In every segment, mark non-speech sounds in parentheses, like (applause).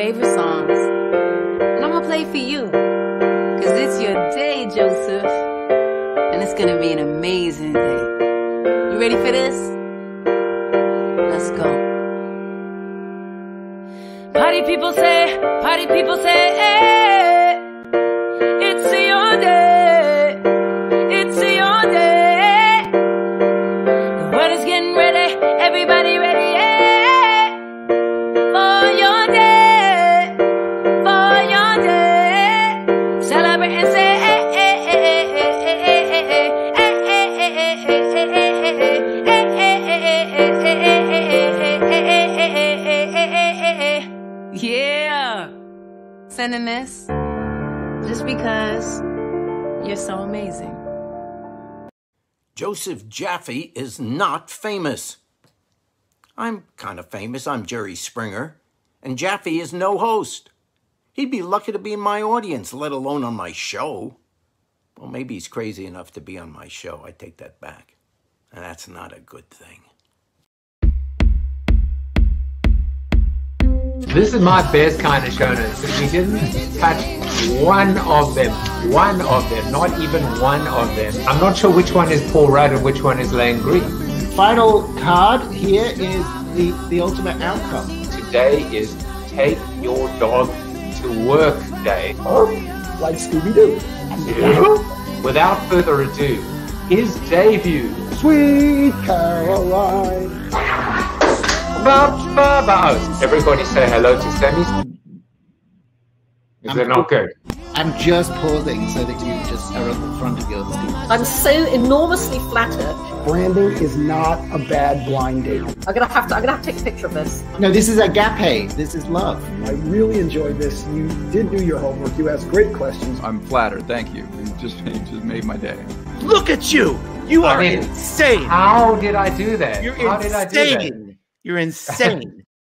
favorite songs. And I'm gonna play for you. Cause it's your day, Joseph. And it's gonna be an amazing day. You ready for this? Let's go. Party people say, party people say, hey, Sending this just because you're so amazing. Joseph Jaffe is not famous. I'm kind of famous. I'm Jerry Springer. And Jaffe is no host. He'd be lucky to be in my audience, let alone on my show. Well, maybe he's crazy enough to be on my show. I take that back. And that's not a good thing. This is my best kind of show notes. We didn't touch one of them. One of them. Not even one of them. I'm not sure which one is Paul Rudd and which one is Lane Green. Final card here is the, the ultimate outcome. Today is take your dog to work day. Oh, Like Scooby Doo. Without further ado, his debut. Sweet Caroline. Everybody say hello to Sammy. Is it not good? I'm just pausing so that you just are at the front of your screen. I'm so enormously flattered. Branding is not a bad blind date. I'm gonna have to. I'm gonna have to take a picture of this. No, this is agape. This is love. I really enjoyed this. You did do your homework. You asked great questions. I'm flattered. Thank you. You just, (laughs) you just made my day. Look at you! You are I mean, insane! How did I do that? You're How did I do that? You're insane. (laughs)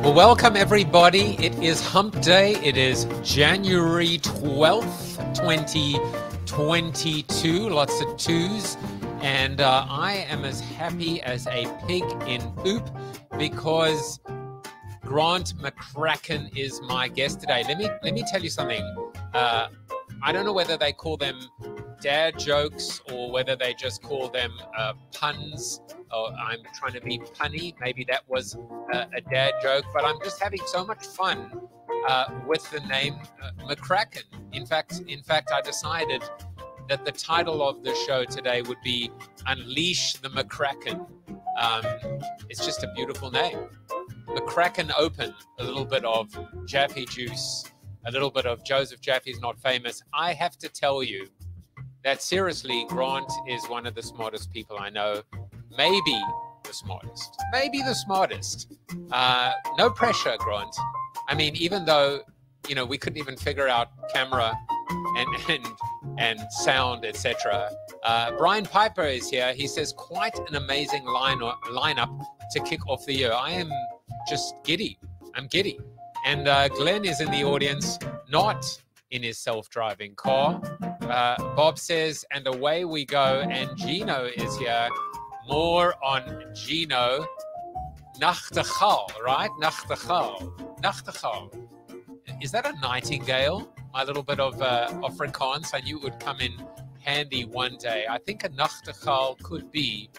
Well, welcome everybody. It is Hump Day. It is January 12th, 2022. Lots of twos. And uh, I am as happy as a pig in poop because Grant McCracken is my guest today. Let me let me tell you something. Uh, I don't know whether they call them dad jokes or whether they just call them uh, puns. Or I'm trying to be punny. Maybe that was uh, a dad joke, but I'm just having so much fun uh, with the name uh, McCracken. In fact, in fact, I decided that the title of the show today would be "Unleash the McCracken." Um, it's just a beautiful name. McCracken Open. A little bit of Jaffe Juice. A little bit of Joseph Jaffe's not famous. I have to tell you that seriously, Grant is one of the smartest people I know. Maybe the smartest. Maybe the smartest. Uh, no pressure, Grant. I mean, even though you know we couldn't even figure out camera and (laughs) and and sound, etc. Uh, Brian Piper is here. He says quite an amazing line lineup to kick off the year. I am just giddy. I'm giddy. And uh, Glenn is in the audience, not in his self-driving car. Uh, Bob says, and away we go. And Gino is here. More on Gino. Nachtigall, right? Nachtigall. Nachtigall. Is that a nightingale? My little bit of uh, Afrikaans. I knew it would come in handy one day. I think a Nachtigall could be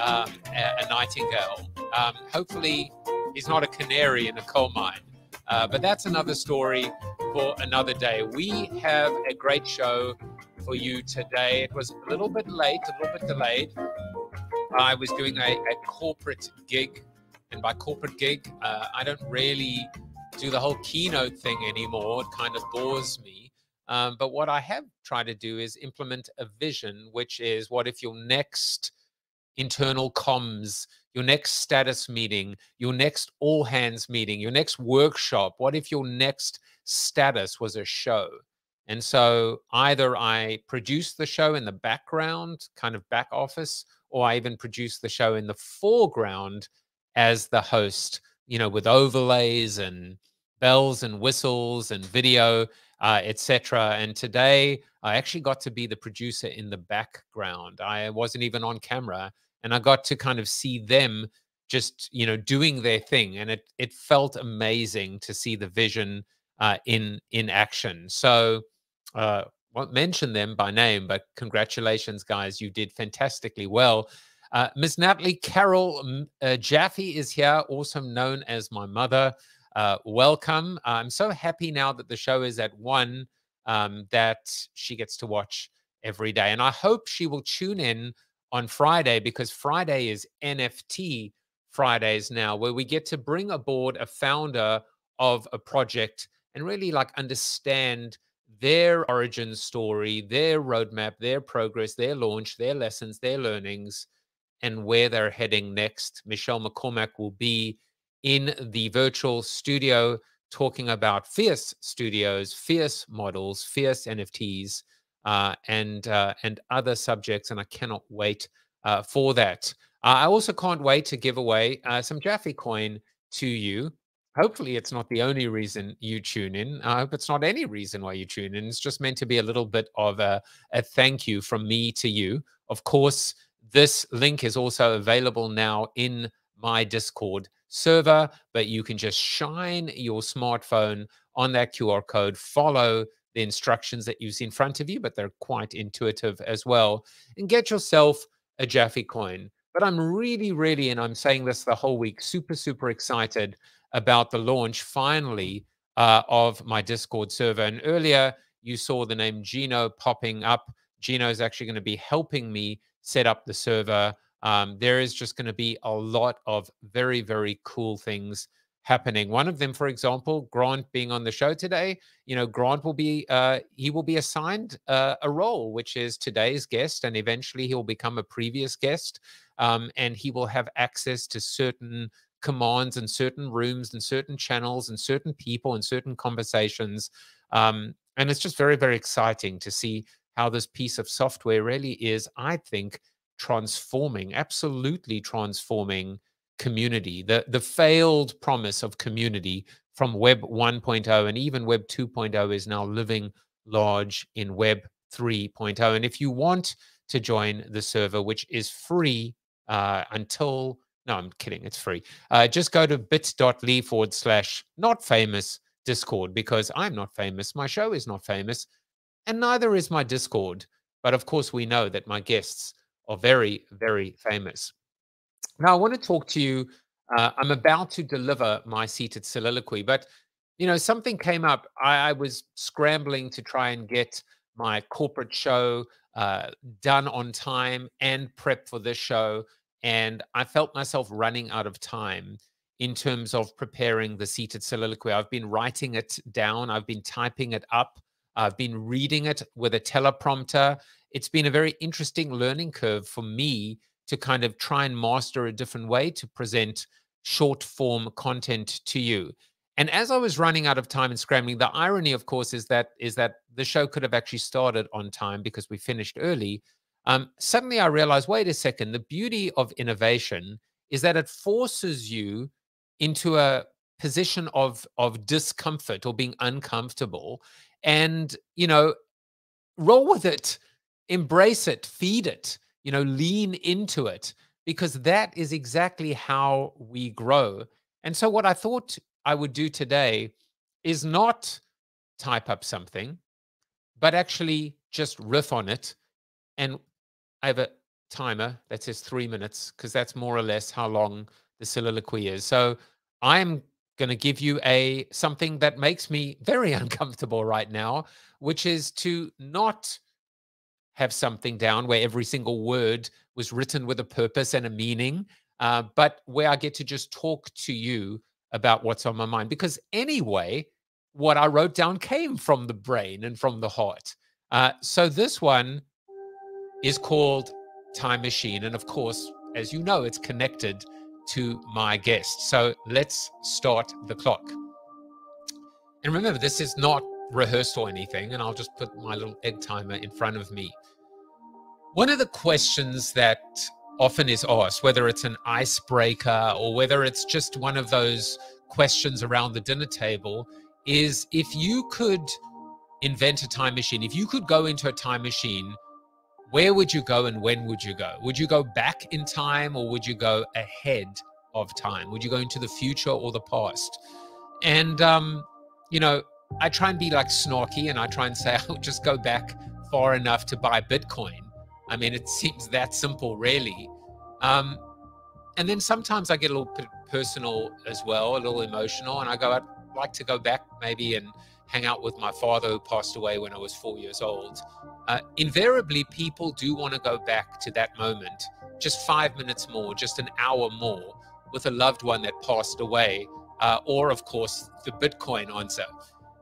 um, a, a, nightingale. Um, hopefully, he's not a canary in a coal mine. Uh, but that's another story for another day. We have a great show for you today. It was a little bit late, a little bit delayed. I was doing a, a corporate gig, and by corporate gig, uh, I don't really do the whole keynote thing anymore. It kind of bores me. Um, but what I have tried to do is implement a vision, which is what if your next internal comms, your next status meeting, your next all hands meeting, your next workshop, what if your next status was a show? And so either I produce the show in the background, kind of back office, or I even produce the show in the foreground as the host, you know, with overlays and bells and whistles and video, uh, etc. And today I actually got to be the producer in the background. I wasn't even on camera, and I got to kind of see them just you know doing their thing, and it it felt amazing to see the vision uh, in in action. So. Uh, won't mention them by name, but congratulations, guys. You did fantastically well. Uh, Miss Natalie Carol uh, Jaffe is here, also known as my mother. Uh, welcome. I'm so happy now that the show is at one um, that she gets to watch every day. And I hope she will tune in on Friday because Friday is NFT Fridays now, where we get to bring aboard a founder of a project and really like understand their origin story, their roadmap, their progress, their launch, their lessons, their learnings, and where they're heading next. Michelle McCormack will be in the virtual studio talking about fierce studios, fierce models, fierce NFTs, uh, and uh, and other subjects. And I cannot wait uh, for that. I also can't wait to give away uh, some Jaffe coin to you hopefully it's not the only reason you tune in. I hope it's not any reason why you tune in. It's just meant to be a little bit of a, a thank you from me to you. Of course, this link is also available now in my Discord server, but you can just shine your smartphone on that QR code, follow the instructions that you see in front of you, but they're quite intuitive as well, and get yourself a Jaffe coin. But I'm really, really, and I'm saying this the whole week, super, super excited about the launch finally uh, of my Discord server. And earlier you saw the name Gino popping up. Gino is actually going to be helping me set up the server. Um, there is just going to be a lot of very, very cool things happening. One of them, for example, Grant being on the show today, you know, Grant will be, uh, he will be assigned uh, a role, which is today's guest, and eventually he'll become a previous guest. Um, and he will have access to certain commands and certain rooms and certain channels and certain people and certain conversations. Um, and it's just very, very exciting to see how this piece of software really is, I think, transforming, absolutely transforming community. The, the failed promise of community from Web 1.0 and even Web 2.0 is now living large in Web 3.0. And if you want to join the server, which is free uh, until no, I'm kidding. It's free. Uh, just go to bit.ly forward slash not famous Discord because I'm not famous. My show is not famous, and neither is my Discord. But of course, we know that my guests are very, very famous. Now, I want to talk to you. Uh, I'm about to deliver my seated soliloquy, but you know, something came up. I, I was scrambling to try and get my corporate show uh, done on time and prep for this show. And I felt myself running out of time in terms of preparing the seated soliloquy. I've been writing it down, I've been typing it up, I've been reading it with a teleprompter. It's been a very interesting learning curve for me to kind of try and master a different way to present short form content to you. And as I was running out of time and scrambling, the irony, of course, is that is that the show could have actually started on time because we finished early. Um, suddenly I realized, wait a second, the beauty of innovation is that it forces you into a position of of discomfort or being uncomfortable and you know roll with it embrace it feed it you know lean into it because that is exactly how we grow. And so what i thought i would do today is not type up something but actually just riff on it and I have a timer that says three minutes because that's more or less how long the soliloquy is. So I'm going to give you a something that makes me very (laughs) uncomfortable right now, which is to not have something down where every single word was written with a purpose and a meaning, uh, but where I get to just talk to you about what's on my mind. Because anyway, what I wrote down came from the brain and from the heart. Uh, so this one is called Time Machine. And of course, as you know, it's connected to my guest. So let's start the clock. And remember, this is not rehearsed or anything, and I'll just put my little egg timer in front of me. One of the questions that often is asked, whether it's an icebreaker or whether it's just one of those questions around the dinner table, is if you could invent a time machine, if you could go into a time machine where would you go and when would you go? Would you go back in time or would you go ahead of time? Would you go into the future or the past? And um, you know, I try and be like snarky and I try and say (laughs) I'll just go back far enough to buy Bitcoin. I mean, it seems that simple, really. Um, and then sometimes I get a little bit personal as well, a little emotional, and I go, I'd like to go back maybe and hang out with my father who passed away when I was four years old. Uh, invariably, people do want to go back to that moment, just five minutes more, just an hour more, with a loved one that passed away, uh, or of course, the Bitcoin answer.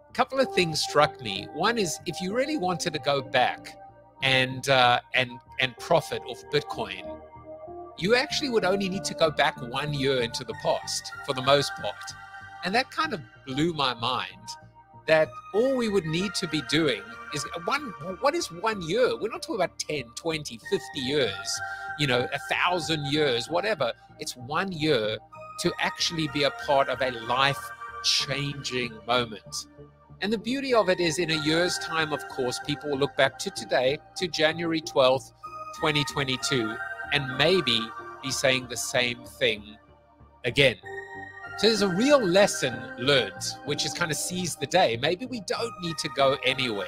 A couple of things struck me. One is if you really wanted to go back and uh, and and profit off Bitcoin, you actually would only need to go back one year into the past for the most part. And that kind of blew my mind that all we would need to be doing is one what is one year? We're not talking about 10 20 50 years you know a thousand years whatever. It's one year to actually be a part of a life changing moment. And the beauty of it is in a year's time of course people will look back to today to january 12th 2022 and maybe be saying the same thing again so there's a real lesson learned, which is kind of seize the day. Maybe we don't need to go anywhere.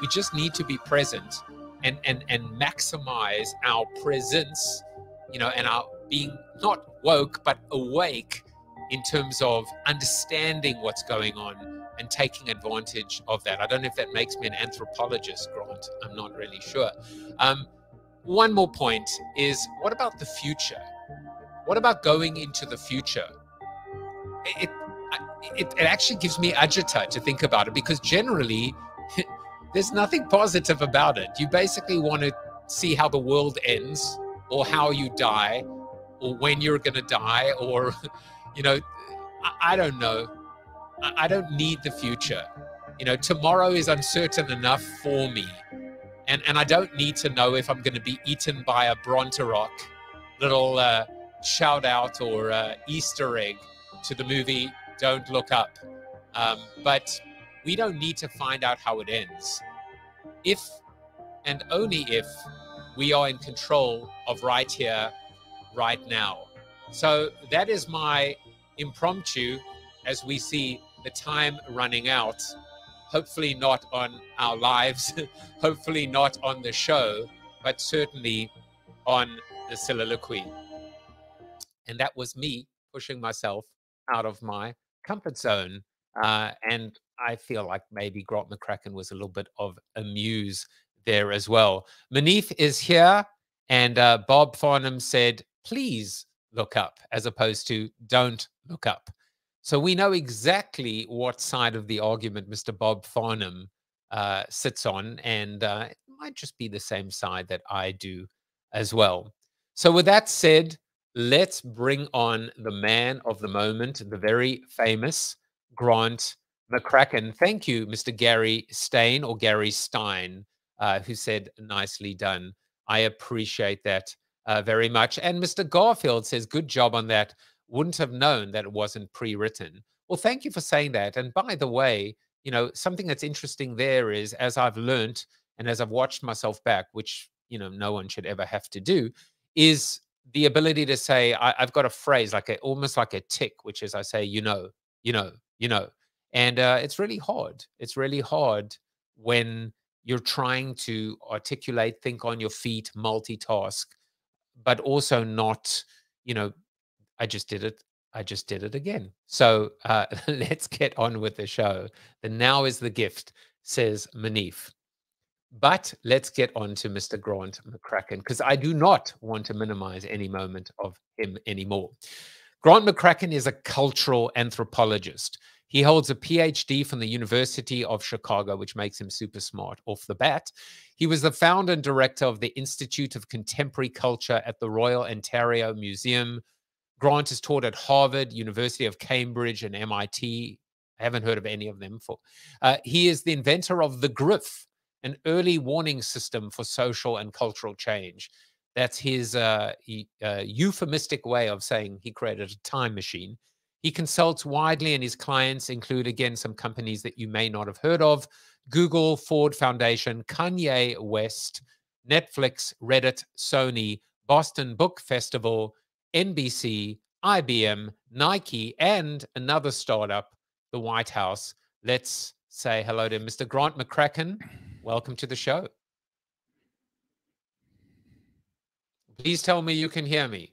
We just need to be present and and and maximize our presence, you know, and our being not woke but awake in terms of understanding what's going on and taking advantage of that. I don't know if that makes me an anthropologist, Grant. I'm not really sure. Um, one more point is what about the future? What about going into the future? It, it, it actually gives me agita to think about it because generally (laughs) there's nothing positive about it. You basically want to see how the world ends or how you die or when you're going to die or, (laughs) you know, I, I don't know. I, I don't need the future. You know, tomorrow is uncertain enough for me. And, and I don't need to know if I'm going to be eaten by a Bronteroc little uh, shout out or uh, Easter egg to the movie Don't Look Up. Um, but we don't need to find out how it ends. If and only if we are in control of right here, right now. So that is my impromptu as we see the time running out. Hopefully, not on our lives, (laughs) hopefully, not on the show, but certainly on the soliloquy. And that was me pushing myself out of my comfort zone. Uh, and I feel like maybe Grant McCracken was a little bit of a muse there as well. Manif is here, and uh, Bob Farnham said, please look up, as opposed to don't look up. So we know exactly what side of the argument Mr. Bob Farnham uh, sits on, and uh, it might just be the same side that I do as well. So, with that said, let's bring on the man of the moment, the very famous Grant McCracken. Thank you, Mr. Gary Stain or Gary Stein, uh, who said, nicely done. I appreciate that uh, very much. And Mr. Garfield says, good job on that. Wouldn't have known that it wasn't pre written. Well, thank you for saying that. And by the way, you know, something that's interesting there is as I've learned and as I've watched myself back, which, you know, no one should ever have to do, is the ability to say I, have got a phrase like a, almost like a tick, which is I say, you know, you know, you know, and uh, it's really hard. It's really hard when you're trying to articulate, think on your feet, multitask, but also not, you know, I just did it. I just did it again. So uh, (laughs) let's get on with the show. The now is the gift, says Manif. But let's get on to Mr. Grant McCracken because I do not want to minimize any moment of him anymore. Grant McCracken is a cultural anthropologist. He holds a PhD from the University of Chicago, which makes him super smart off the bat. He was the founder and director of the Institute of Contemporary Culture at the Royal Ontario Museum. Grant has taught at Harvard, University of Cambridge, and MIT. I haven't heard of any of them before. Uh, he is the inventor of the Griff, an early warning system for social and cultural change. That's his uh, uh, euphemistic way of saying he created a time machine. He consults widely, and his clients include, again, some companies that you may not have heard of Google, Ford Foundation, Kanye West, Netflix, Reddit, Sony, Boston Book Festival, NBC, IBM, Nike, and another startup, the White House. Let's say hello to Mr. Grant McCracken. Welcome to the show. Please tell me you can hear me.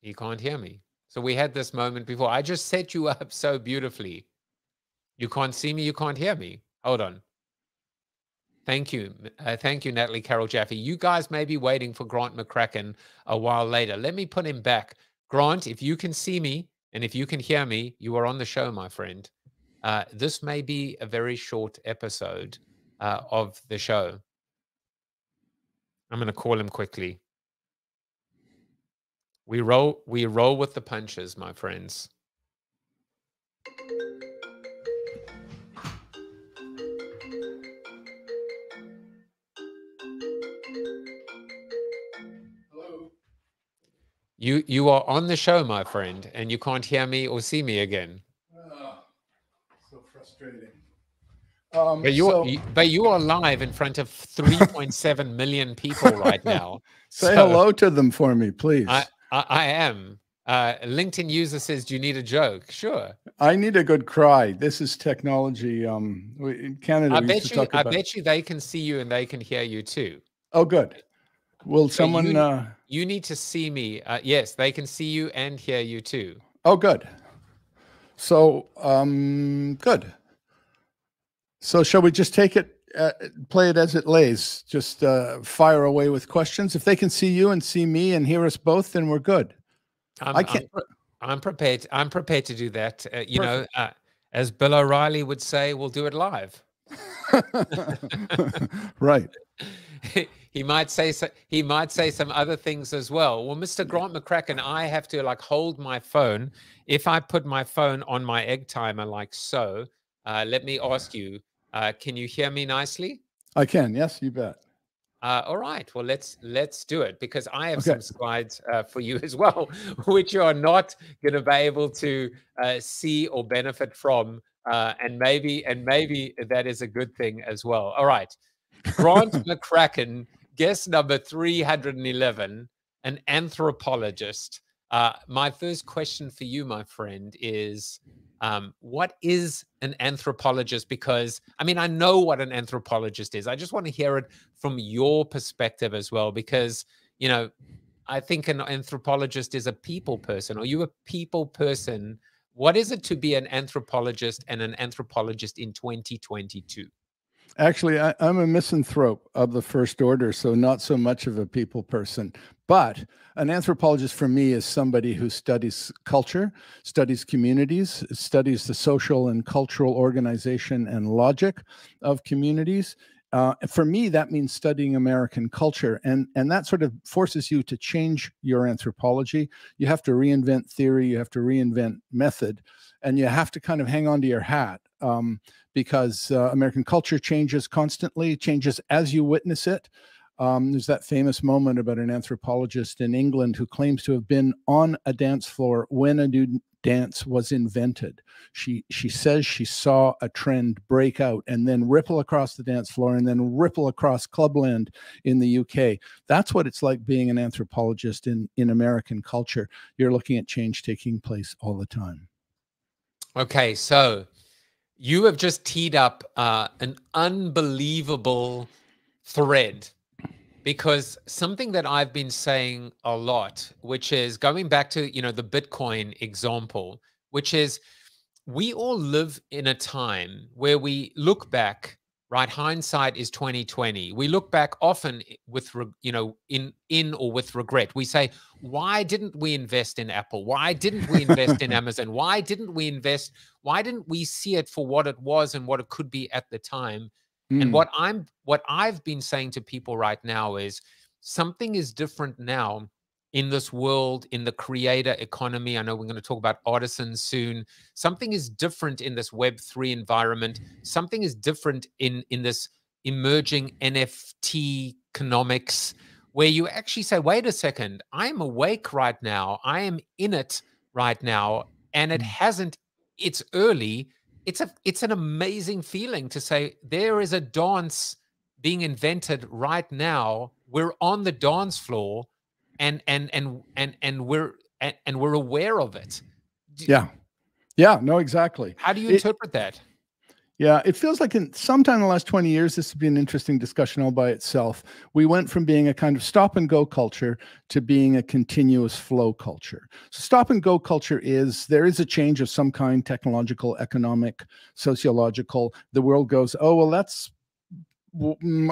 You can't hear me. So we had this moment before. I just set you (laughs) up so beautifully. You can't see me, you can't hear me. Hold on. Thank you. Uh, thank you, Natalie Carroll Jaffe. You guys may be waiting for Grant McCracken a while later. Let me put him back. Grant, if you can see me and if you can hear me, you are on the show, my friend. Uh, this may be a very short episode uh, of the show. I'm going to call him quickly. We roll we roll with the punches, my friends. You you are on the show, my friend, and you can't hear me or see me again. Oh, so frustrating. Um, But you, so- you but you are live in front of 3.7 (laughs) million people right now. (laughs) say So- hello to them for me, please. I, I, I, am. Uh, LinkedIn user says, "Do you need a joke?" Sure. I need a good cry. This is technology. Um, in Canada, I bet you. I bet you they can see you and they can hear you too. Oh, good. Will someone? you- uh, You need to see me. Uh, yes, they can see you and hear you too. oh, good. So, um, good. So, shall we just take it, uh, play it as it lays? Just uh, fire away with questions. If they can see you and see me and hear us both, then we're good. I'm, I can't- I'm, I'm prepared. I'm prepared to do that. Uh, you know, uh, as Bill O'Reilly would say, we'll do it live. (laughs) right. (laughs) he might say so, he might say some other things as well. Well, Mr. Grant McCracken, I have to like hold my phone. If I put my phone on my egg timer like so, uh, let me ask you, uh, can you hear me nicely? I can. Yes, you bet. Uh, all right. Well, let's let's do it because I have Okay. some slides uh, for you (laughs) as well, which you are not going to be able to uh, see or benefit from, uh, and maybe and maybe that is a good thing as well. All right, Grant (laughs) McCracken, guest number three hundred and eleven, an anthropologist. Uh, my first question for you, my friend, is um, what is an anthropologist? Because I mean, I know what an anthropologist is. I just want to hear it from your perspective as well, because you know, I think an anthropologist is a people person. Are you a people person? What is it to be an anthropologist and an anthropologist in 2022? Actually, I, I'm a misanthrope of the first order, so not so much of a people person. But an anthropologist for me is somebody who studies culture, studies communities, studies the social and cultural organization and logic of communities. Uh, for me, that means studying American culture, and and that sort of forces you to change your anthropology. You have to reinvent theory, you have to reinvent method, and you have to kind of hang on to your hat. Um, because uh, American culture changes constantly, changes as you witness it. Um, there's that famous moment about an anthropologist in England who claims to have been on a dance floor when a new dance was invented. She she says she saw a trend break out and then ripple across the dance floor and then ripple across clubland in the UK. That's what it's like being an anthropologist in in American culture. You're looking at change taking place all the time. Okay, so you have just teed up uh, an unbelievable thread. Because something that I've been saying a lot, which is going back to you know the Bitcoin example, which is we all live in a time where we look back right? Hindsight is 2020 we look back often with re- you know in in or with regret. We say why didn't we invest in apple? Why didn't we invest in (laughs) amazon? Why didn't we invest why didn't we see it for what it was and what it could be at the time? And Mm. what i'm what i've been saying to people right now is something is different now in this world in the creator economy. I know we're going to talk about artisans soon. Something is different in this web3 environment. Something is different in in this emerging nft economics where you actually say wait a second i'm awake right now. I am in it right now and it hmm. hasn't it's early. It's a it's an amazing feeling to say there is a dance being invented right now. We're on the dance floor and and and and and we're and, and we're aware of it Yeah. Yeah, no, exactly. how do you It- interpret that Yeah, it feels like in sometime in the last 20 years, this would be an interesting discussion all by itself. We went from being a kind of stop and go culture to being a continuous flow culture. So, stop and go culture is there is a change of some kind technological, economic, sociological. The world goes, oh, well, that's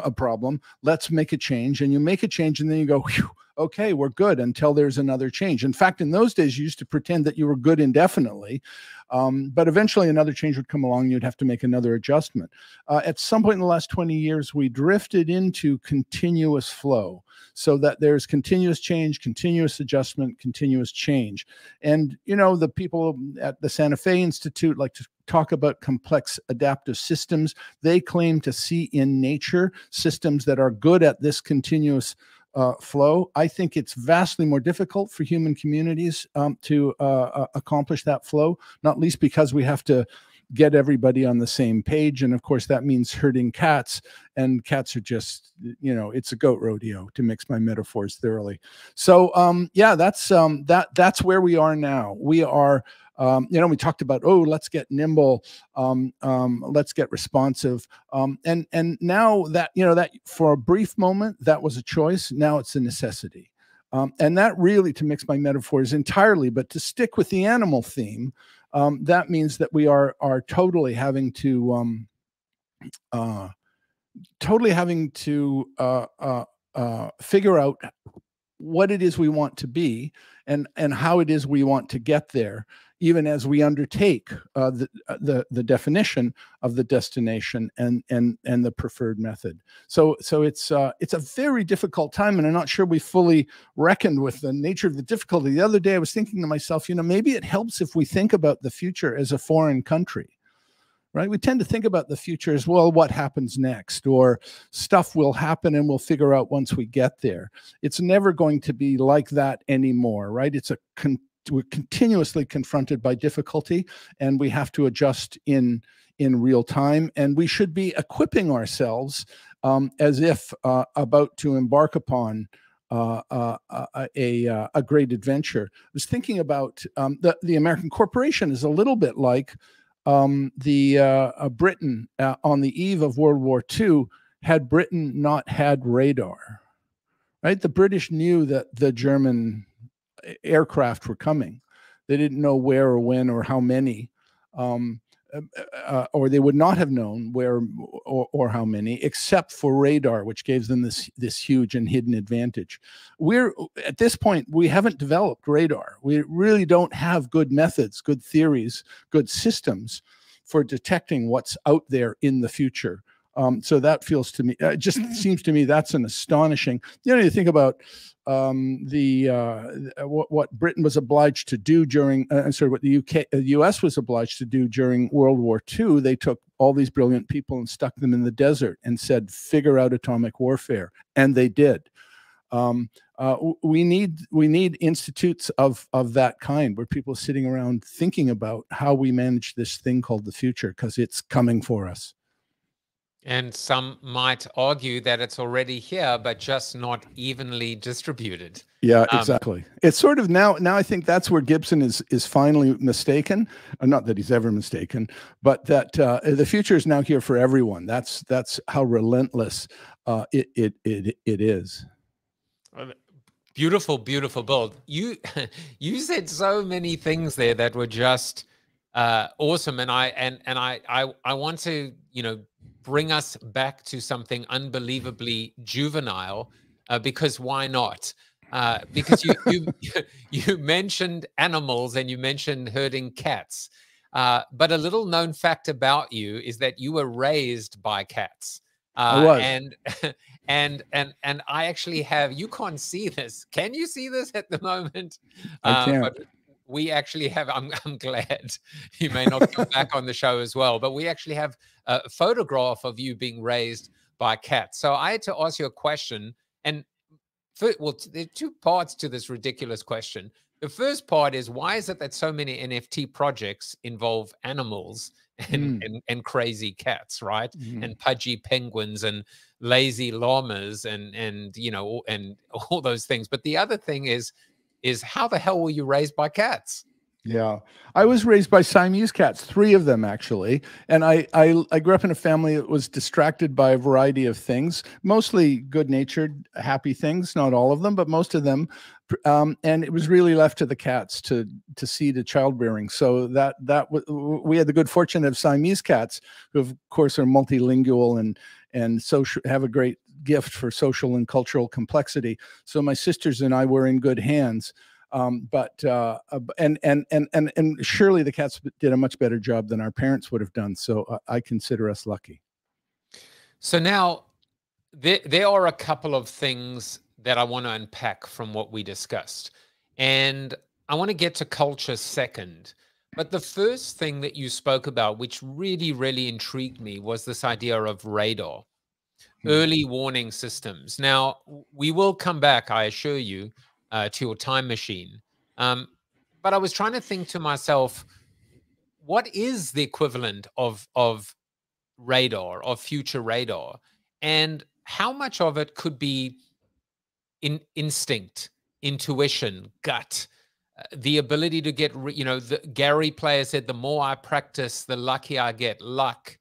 a problem. Let's make a change. And you make a change, and then you go, "Whew, okay, we're good until there's another change. In fact, in those days, you used to pretend that you were good indefinitely. Um, but eventually, another change would come along. and You'd have to make another adjustment. Uh, at some point in the last 20 years, we drifted into continuous flow so that there's continuous change, continuous adjustment, continuous change. And, you know, the people at the Santa Fe Institute like to talk about complex adaptive systems. They claim to see in nature systems that are good at this continuous uh, flow. I think it's vastly more difficult for human communities um, to uh, uh, accomplish that flow, not least because we have to get everybody on the same page. And of course, that means herding cats, and cats are just, you know, it's a goat rodeo to mix my metaphors thoroughly. So, um, yeah, that's um, that that's where we are now. We are. Um, you know, we talked about, oh, let's get nimble, um, um, let's get responsive, um, and and now that you know that for a brief moment that was a choice. Now it's a necessity, um, and that really, to mix my metaphors entirely, but to stick with the animal theme, um, that means that we are are totally having to uh, totally having to uh, uh, uh, figure out what it is we want to be and and how it is we want to get there even as we undertake uh, the, uh, the the definition of the destination and and and the preferred method so so it's uh, it's a very difficult time and i'm not sure we fully reckoned with the nature of the difficulty the other day i was thinking to myself you know maybe it helps if we think about the future as a foreign country right? We tend to think about the future as well, what happens next, or stuff will happen and we'll figure out once we get there. It's never going to be like that anymore, right? It's a con- we're continuously confronted by difficulty and we have to adjust in in real time and we should be equipping ourselves um, as if uh, about to embark upon uh, uh, uh, a, uh, a great adventure. I was thinking about um, the, the American corporation is a little bit like um, the uh, Britain on the eve of World War II had Britain not had radar, right? The British knew that the German a- aircraft were coming. They didn't know where or when or how many, um, uh, uh, or they would not have known where or, or how many, except for radar, which gave them this this huge and hidden advantage. We're at this point we haven't developed radar. We really don't have good methods, good theories, good systems for detecting what's out there in the future. Um, so that feels to me, uh, it just (laughs) seems to me that's an astonishing. You know, you think about um, the uh, what, what Britain was obliged to do during, uh, I'm sorry, what the UK, uh, US was obliged to do during World War II. They took all these brilliant people and stuck them in the desert and said, figure out atomic warfare, and they did. Um, uh, we need we need institutes of of that kind where people are sitting around thinking about how we manage this thing called the future because it's coming for us. And some might argue that it's already here, but just not evenly distributed. Yeah, Um, exactly. it's sort of now. Now I think that's where Gibson is is finally mistaken. Uh, not that he's ever mistaken, but that uh, the future is now here for everyone. That's that's how relentless uh, it, it it it is. Beautiful, beautiful build. You (laughs) you said so many things there that were just uh, awesome, and I and and I I I want to you know bring us back to something unbelievably juvenile uh, because why not? Uh, because you, you (laughs) (laughs) you mentioned animals and you mentioned herding cats, uh, but a little known fact about you is that you were raised by cats. I Uh, was. and (laughs) and and and I actually have. You can't see this. Can you see this at the moment? I Uh, can't. but we actually have. I'm (laughs) I'm glad you may not come back on the show as well. But we actually have a photograph of you being raised by cats. So I had to ask you a question, and fir- well, there are two parts to this ridiculous question. The first part is why is it that so many NFT projects involve animals? and, Mm. and, and crazy cats, right? Mhm. And pudgy penguins and lazy llamas and and you know and (laughs) all those things. But the other thing is is how the hell were you raised by cats? Yeah, I was raised by Siamese cats, three of them actually, and I, I I grew up in a family that was distracted by a variety of things, mostly good-natured, happy things, not all of them, but most of them, um, and it was really left to the cats to to see to childbearing. So that that we had the good fortune of Siamese cats, who of course are multilingual and and social have a great gift for social and cultural complexity. So my sisters and I were in good hands um, but uh, and and and and and surely the cats did a much better job than our parents would have done. So I consider us lucky. So now there there are a couple of things that I want to unpack from what we discussed. And I want to get to culture second. But the first thing that you spoke about, which really, really intrigued me, was this idea of radar, early warning systems. Now, we will come back, I assure you, uh, to your time machine. Um, but I was trying to think to myself, what is the equivalent of of radar, of future radar, and how much of it could be in instinct, intuition, gut, the ability to get, you know, the Gary Player said, the more I practice, the luckier I get. Luck.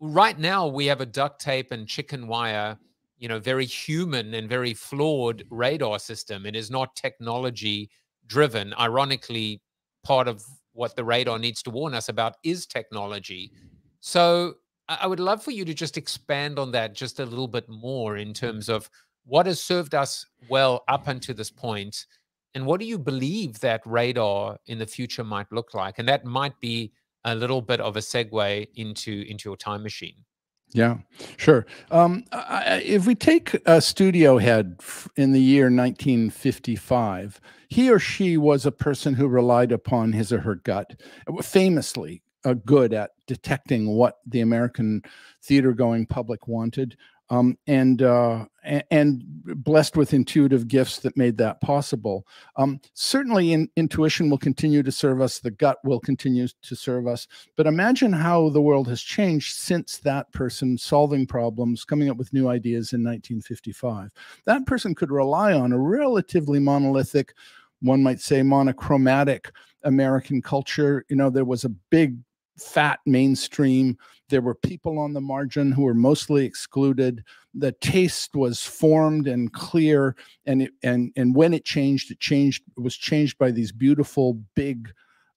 Right now, we have a duct tape and chicken wire, you know, very human and very flawed radar system. It is not technology driven. Ironically, part of what the radar needs to warn us about is technology. So I I would love for you to just expand on that just a little bit more in terms of what has served us well up until this point, and what do you believe that radar in the future might look like? And that might be a little bit of a segue into into your time machine. Yeah, sure. Um, I, if we take a studio head in the year 1955, he or she was a person who relied upon his or her gut, famously uh, good at detecting what the American theater going public wanted. Um, and uh, and blessed with intuitive gifts that made that possible. Um, certainly, in, intuition will continue to serve us. The gut will continue to serve us. But imagine how the world has changed since that person solving problems, coming up with new ideas in 1955. That person could rely on a relatively monolithic, one might say monochromatic American culture. You know, there was a big, fat mainstream. There were people on the margin who were mostly excluded. The taste was formed and clear, and it, and and when it changed, it changed. It was changed by these beautiful big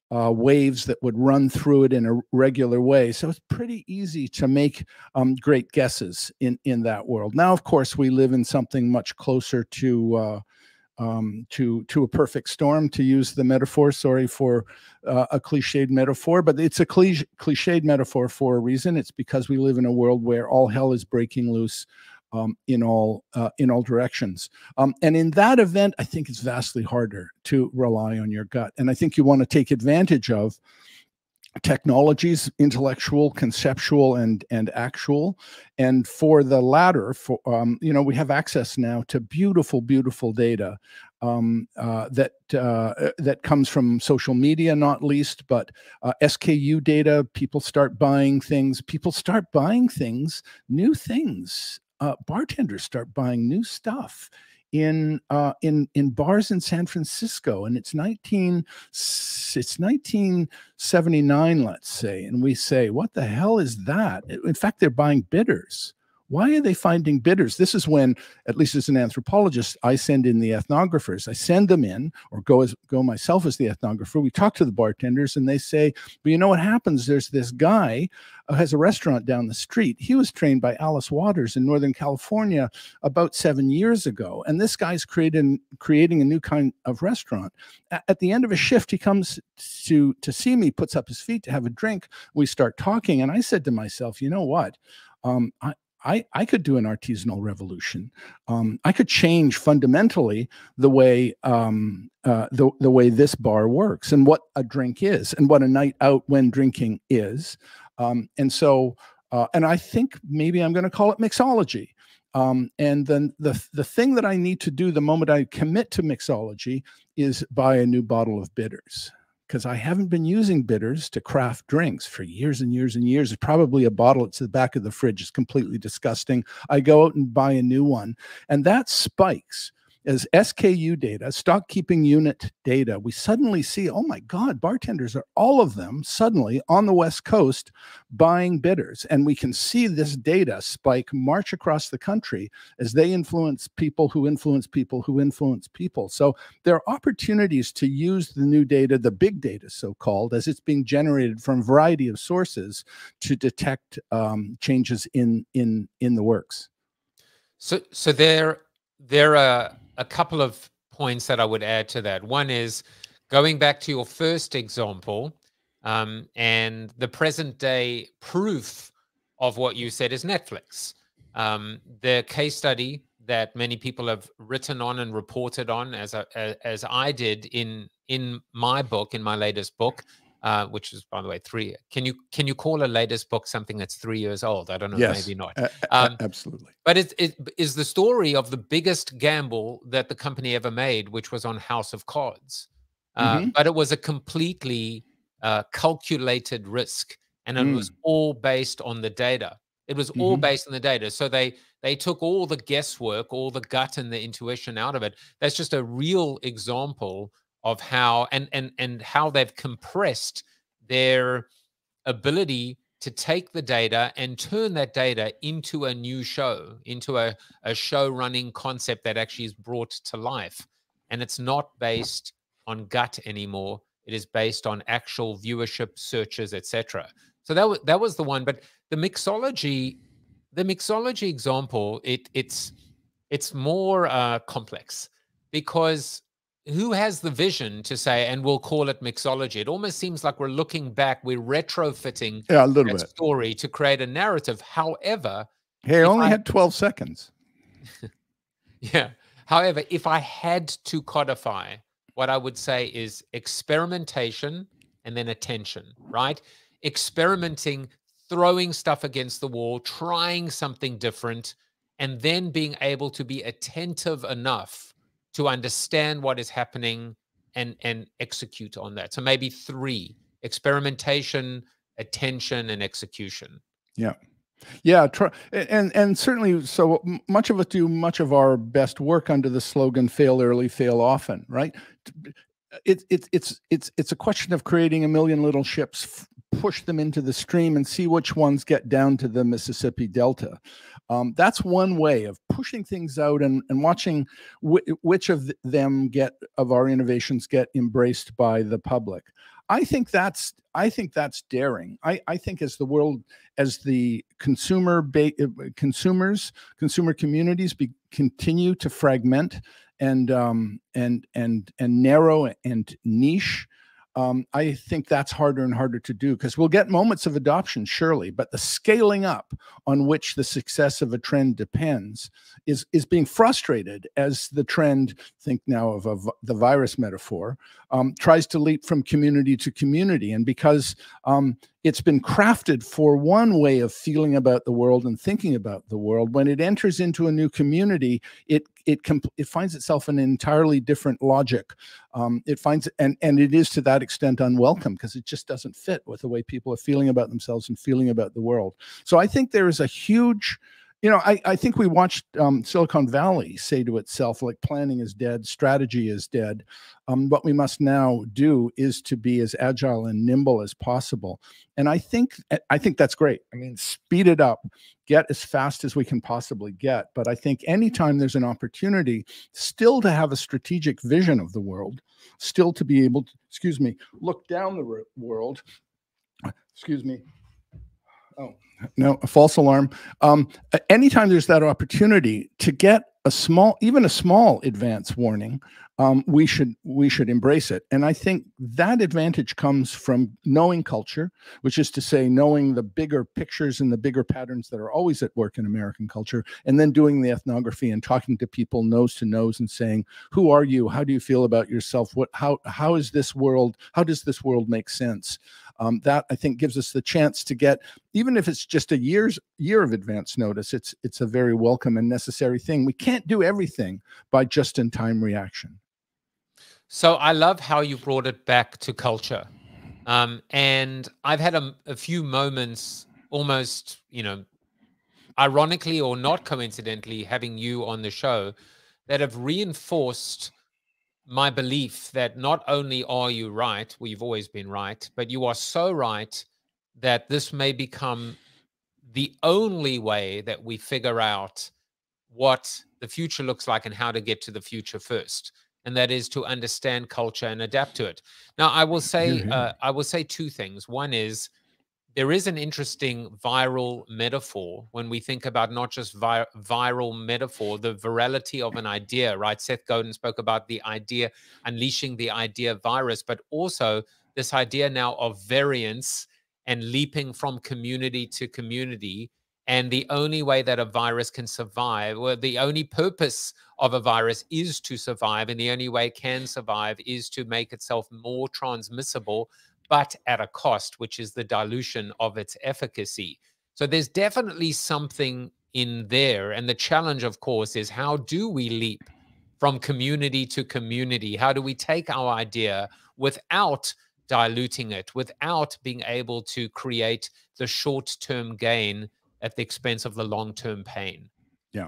uh, waves that would run through it in a regular way. So it's pretty easy to make um, great guesses in in that world. Now, of course, we live in something much closer to. Uh, um, to to a perfect storm, to use the metaphor. Sorry for uh, a cliched metaphor, but it's a cliche, cliched metaphor for a reason. It's because we live in a world where all hell is breaking loose um, in all uh, in all directions. Um, and in that event, I think it's vastly harder to rely on your gut. And I think you want to take advantage of technologies intellectual conceptual and and actual. And for the latter for um, you know we have access now to beautiful beautiful data um, uh, that uh, that comes from social media not least but uh, sku data. People start buying things. People start buying things new things. Uh, bartenders start buying new stuff in uh, in in bars in San Francisco, and it's nineteen it's nineteen seventy nine, let's say, and we say, what the hell is that? In fact, they're buying bitters. Why are they finding bitters? This is when, at least as an anthropologist, I send in the ethnographers. I send them in, or go as go myself as the ethnographer. We talk to the bartenders, and they say, "But you know what happens? There's this guy who has a restaurant down the street. He was trained by Alice Waters in Northern California about seven years ago, and this guy's creating creating a new kind of restaurant. At the end of a shift, he comes to to see me, puts up his feet to have a drink. We start talking, and I said to myself, you know what? Um, I, I, I could do an artisanal revolution. Um, I could change fundamentally the way um, uh, the the way this bar works and what a drink is and what a night out when drinking is. Um, and so, uh, and I think maybe I'm going to call it mixology. Um, and then the the thing that I need to do the moment I commit to mixology is buy a new bottle of bitters because I haven't been using bitters to craft drinks for years and years and years. It's probably a bottle at the back of the fridge is completely disgusting. I go out and buy a new one, and that spikes as SKU data, stock keeping unit data, we suddenly see, oh my God, bartenders are all of them suddenly on the West Coast buying bitters. And we can see this data spike march across the country as they influence people who influence people who influence people. So there are opportunities to use the new data, the big data, so called, as it's being generated from a variety of sources to detect um, changes in, in, in the works. So, so there, there are a couple of points that I would add to that. One is going back to your first example, um, and the present day proof of what you said is Netflix. Um, the case study that many people have written on and reported on, as I, as I did in in my book, in my latest book, uh, which is by the way three. Can you can you call a latest book something that's three years old? I don't know, yes, maybe not. Um, absolutely. But it, it is the story of the biggest gamble that the company ever made, which was on House of Cards. Uh, mm-hmm. But it was a completely uh, calculated risk, and it mm. was all based on the data. It was all mm-hmm. based on the data. So they they took all the guesswork, all the gut and the intuition out of it. That's just a real example of how and and and how they've compressed their ability to take the data and turn that data into a new show, into a, a show running concept that actually is brought to life. And it's not based on gut anymore. It is based on actual viewership, searches, etc. So that was that was the one. But the mixology, the mixology example, it it's it's more uh, complex because who has the vision to say, and we'll call it mixology? It almost seems like we're looking back, we're retrofitting yeah, a little bit. story to create a narrative. However, hey, I only I, had 12 seconds. (laughs) yeah. However, if I had to codify, what I would say is experimentation and then attention, right? Experimenting, throwing stuff against the wall, trying something different, and then being able to be attentive enough to understand what is happening and and execute on that. So maybe three: experimentation, attention, and execution. Yeah. Yeah, and and certainly, so much of us do much of our best work under the slogan "Fail early, fail often." Right? It's it's it's it's it's a question of creating a million little ships, push them into the stream, and see which ones get down to the Mississippi Delta. Um, that's one way of pushing things out and, and watching which of them get of our innovations get embraced by the public. I think that's I think that's daring. I, I think as the world as the consumer ba- consumers consumer communities be, continue to fragment and um, and and and narrow and niche um, I think that's harder and harder to do because we'll get moments of adoption, surely, but the scaling up on which the success of a trend depends is is being frustrated as the trend. Think now of a, the virus metaphor um, tries to leap from community to community, and because um, it's been crafted for one way of feeling about the world and thinking about the world, when it enters into a new community, it it it finds itself an entirely different logic. Um, it finds and and it is to that extent unwelcome because it just doesn't fit with the way people are feeling about themselves and feeling about the world. So I think there is a huge you know, I, I think we watched um, Silicon Valley say to itself, like, planning is dead, strategy is dead. Um, what we must now do is to be as agile and nimble as possible. And I think I think that's great. I mean, speed it up, get as fast as we can possibly get. But I think anytime there's an opportunity, still to have a strategic vision of the world, still to be able to, excuse me, look down the world. Excuse me. Oh, no, a false alarm. Um, anytime there's that opportunity to get a small, even a small advance warning, um, we should we should embrace it. And I think that advantage comes from knowing culture, which is to say, knowing the bigger pictures and the bigger patterns that are always at work in American culture, and then doing the ethnography and talking to people nose to nose and saying, "Who are you? How do you feel about yourself? What how how is this world? How does this world make sense?" Um, that I think gives us the chance to get, even if it's just a year's year of advance notice, it's it's a very welcome and necessary thing. We can't do everything by just in time reaction. So I love how you brought it back to culture. Um, and I've had a, a few moments almost, you know, ironically or not coincidentally, having you on the show that have reinforced my belief that not only are you right, well, you've always been right, but you are so right that this may become the only way that we figure out what the future looks like and how to get to the future first and that is to understand culture and adapt to it. Now i will say uh, i will say two things. One is there is an interesting viral metaphor when we think about not just vi- viral metaphor, the virality of an idea, right? Seth Godin spoke about the idea, unleashing the idea virus, but also this idea now of variants and leaping from community to community. And the only way that a virus can survive, or the only purpose of a virus is to survive, and the only way it can survive is to make itself more transmissible but at a cost, which is the dilution of its efficacy. So there's definitely something in there. And the challenge, of course, is how do we leap from community to community? How do we take our idea without diluting it, without being able to create the short term gain at the expense of the long term pain? Yeah.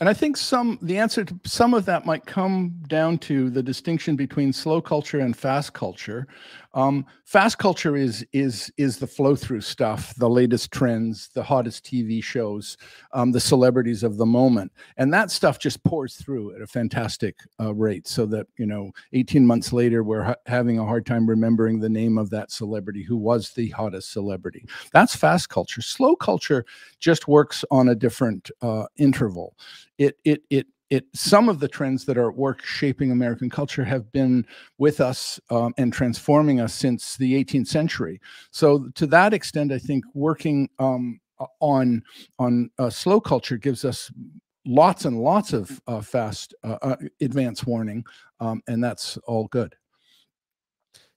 And I think some the answer to some of that might come down to the distinction between slow culture and fast culture. Um, fast culture is is is the flow through stuff, the latest trends, the hottest TV shows, um, the celebrities of the moment, and that stuff just pours through at a fantastic uh, rate. So that you know, 18 months later, we're ha having a hard time remembering the name of that celebrity who was the hottest celebrity. That's fast culture. Slow culture just works on a different uh, interval. It it it it some of the trends that are at work shaping American culture have been with us um, and transforming us since the 18th century. So to that extent, I think working um, on on uh, slow culture gives us lots and lots of uh, fast uh, uh advance warning, um, and that's all good.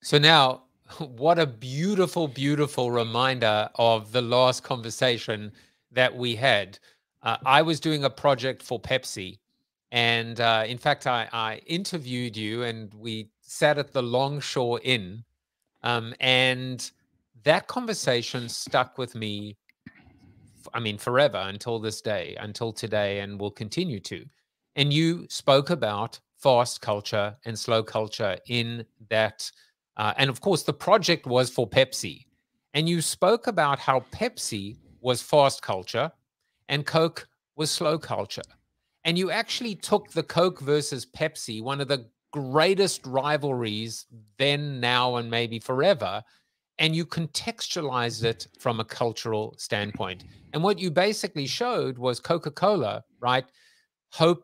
So now, (laughs) what a beautiful, beautiful reminder of the last conversation that we had. Uh, I was doing a project for Pepsi and uh, in fact, I, I, interviewed you and we sat at the Longshore Inn. Um, and that conversation stuck with me, I mean, forever until this day, until today, and will continue to. And you spoke about fast culture and slow culture in that. Uh, and of course, the project was for Pepsi. And you spoke about how Pepsi was fast culture and Coke was slow culture and you actually took the Coke versus Pepsi, one of the greatest rivalries then, now, and maybe forever, and you contextualized it from a cultural standpoint. And what you basically showed was Coca Cola, right? Hope,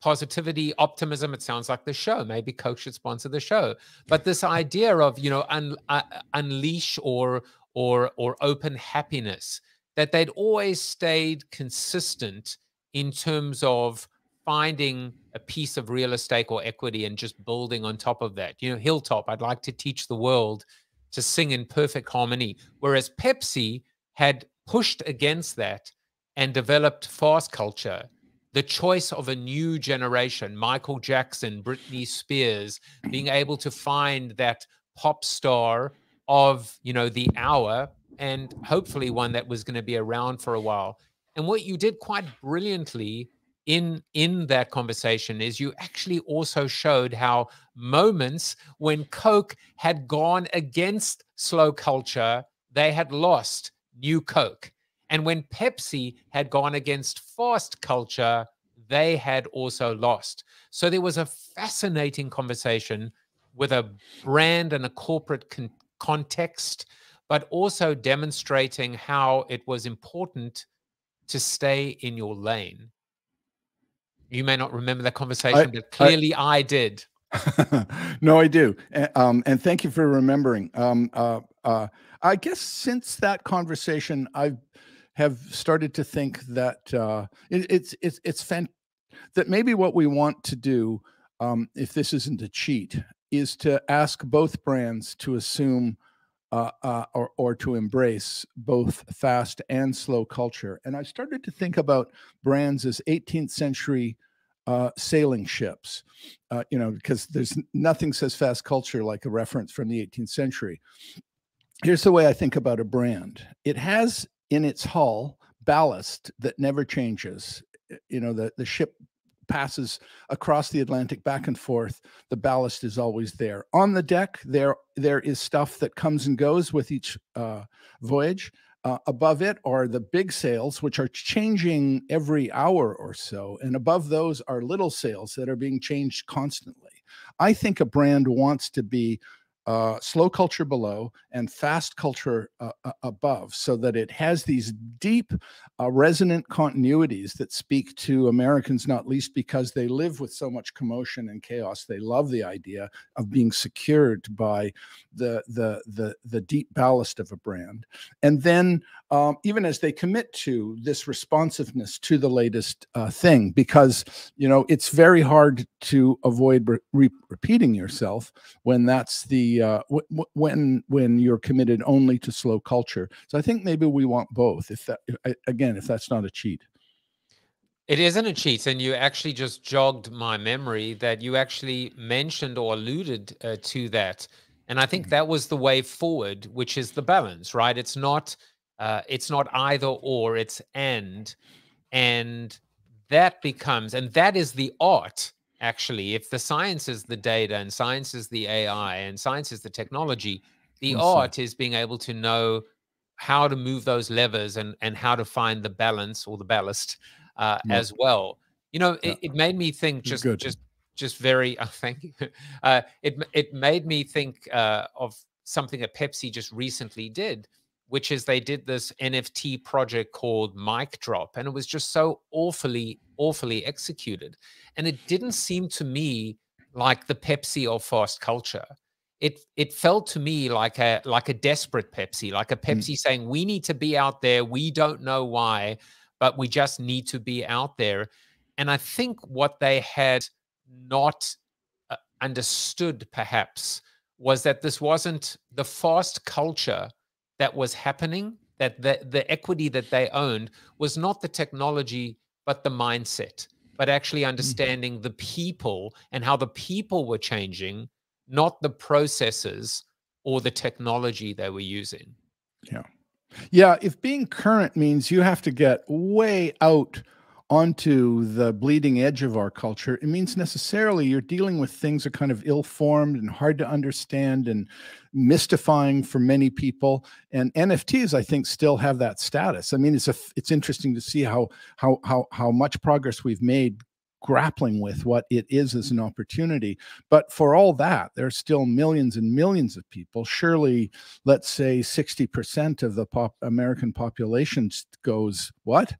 positivity, optimism. It sounds like the show. Maybe Coke should sponsor the show. But this idea of, you know, un, uh, unleash or, or, or open happiness, that they'd always stayed consistent in terms of finding a piece of real estate or equity and just building on top of that. You know, Hilltop, I'd like to teach the world to sing in perfect harmony. Whereas Pepsi had pushed against that and developed fast culture, the choice of a new generation, Michael Jackson, Britney Spears, being able to find that pop star of, you know, the hour and hopefully one that was going to be around for a while. And what you did quite brilliantly in in that conversation is you actually also showed how moments when Coke had gone against slow culture, they had lost new Coke. And when Pepsi had gone against fast culture, they had also lost. So there was a fascinating conversation with a brand and a corporate con- context, but also demonstrating how it was important to stay in your lane. You may not remember that conversation, I, but clearly I, I did. (laughs) no, I do. Um, and thank you for remembering. Um, uh, uh, I guess since that conversation, I have started to think that uh, it, it's it's it's fan- that maybe what we want to do, um, if this isn't a cheat, is to ask both brands to assume uh, uh, or, or to embrace both fast and slow culture. And I started to think about brands as 18th century uh, sailing ships. Uh, you know, because there's nothing says fast culture like a reference from the 18th century. Here's the way I think about a brand. It has in its hull ballast that never changes. You know, the, the ship passes across the Atlantic back and forth, the ballast is always there. On the deck, there there is stuff that comes and goes with each uh, voyage. Uh, above it are the big sails, which are changing every hour or so, and above those are little sails that are being changed constantly. I think a brand wants to be uh, slow culture below and fast culture uh, above, so that it has these deep, uh, resonant continuities that speak to Americans, not least because they live with so much commotion and chaos. They love the idea of being secured by the the the, the deep ballast of a brand, and then um, even as they commit to this responsiveness to the latest uh, thing, because you know it's very hard to avoid re- re- repeating yourself when that's the uh, when when you're committed only to slow culture. So I think maybe we want both. If that again, if that's not a cheat. It isn't a cheat, and you actually just jogged my memory that you actually mentioned or alluded uh, to that, and I think that was the way forward, which is the balance, right? It's not, uh, it's not either or, it's and, and that becomes, and that is the art actually. If the science is the data, and science is the AI, and science is the technology, the said. art is being able to know how to move those levers and and how to find the balance or the ballast uh, Yeah. as well. You know, it, it made me think just good. just just very. Uh, (laughs) thank you. Uh, it it made me think uh, of something that Pepsi just recently did, which is they did this NFT project called Mic Drop, and it was just so awfully awfully executed, and it didn't seem to me like the Pepsi of fast culture it it felt to me like a like a desperate Pepsi, like a Pepsi saying, "We need to be out there. We don't know why, but we just need to be out there." And I think what they had not uh, understood, perhaps, was that this wasn't the fast culture that was happening. That the the equity that they owned was not the technology, but the mindset. But actually mm. understanding the people and how the people were changing not the processes or the technology they were using. Yeah. Yeah. If being current means you have to get way out onto the bleeding edge of our culture, it means necessarily you're dealing with things that are kind of ill formed and hard to understand and mystifying for many people. And NFTs, I think, still have that status. I mean, it's a it's interesting to see how how how how much progress we've made grappling with what it is as an opportunity. But for all that, there's still millions and millions of people. Surely, let's say 60% of the pop American population goes, what?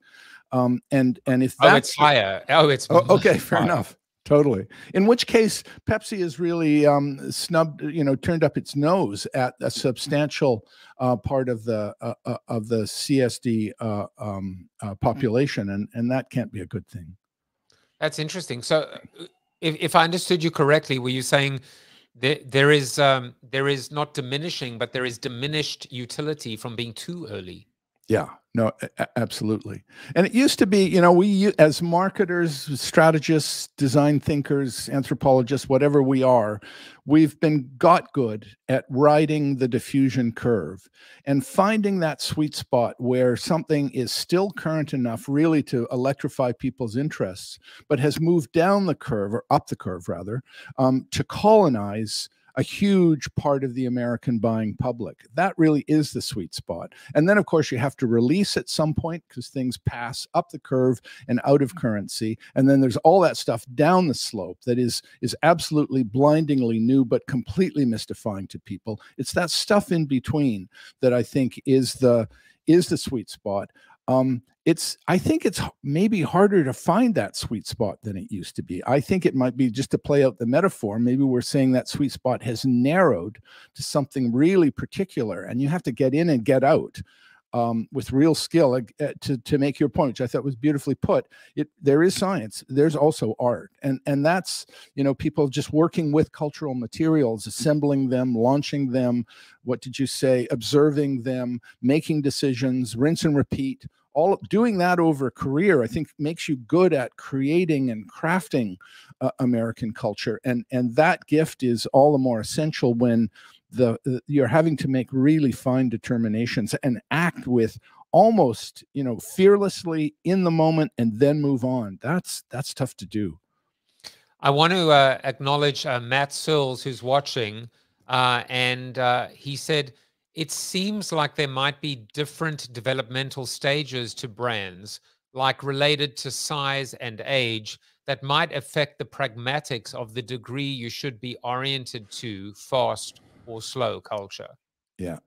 Um, and and if Oh, that's it's higher. Oh, it's Oh, okay, fair enough. Totally. In which case, Pepsi has really um, snubbed, you know, turned up its nose at a substantial uh, part of the uh, uh, of the CSD uh, um, uh, population, and and that can't be a good thing. That's interesting. So, if, if I understood you correctly, were you saying there, there is um, there is not diminishing, but there is diminished utility from being too early? Yeah, no, absolutely. And it used to be, you know, we as marketers, strategists, design thinkers, anthropologists, whatever we are, we've been got good at riding the diffusion curve and finding that sweet spot where something is still current enough really to electrify people's interests, but has moved down the curve or up the curve rather um, to colonize a huge part of the American buying public. That really is the sweet spot. And then, of course, you have to release at some point because things pass up the curve and out of currency. And then there's all that stuff down the slope that is is absolutely blindingly new, but completely mystifying to people. It's that stuff in between that I think is the is the sweet spot. Um, it's I think it's maybe harder to find that sweet spot than it used to be. I think it might be just to play out the metaphor. Maybe we're saying that sweet spot has narrowed to something really particular, and you have to get in and get out um, with real skill uh, to to make your point, which I thought was beautifully put. It there is science. There's also art, and and that's you know people just working with cultural materials, assembling them, launching them. What did you say? Observing them, making decisions, rinse and repeat all doing that over a career, I think makes you good at creating and crafting uh, American culture. And, and that gift is all the more essential when the, the you're having to make really fine determinations and act with almost you know fearlessly in the moment and then move on. That's that's tough to do. I want to uh, acknowledge uh, Matt Searles, who's watching, uh, and uh, he said it seems like there might be different developmental stages to brands, like related to size and age, that might affect the pragmatics of the degree you should be oriented to fast or slow culture. Yeah.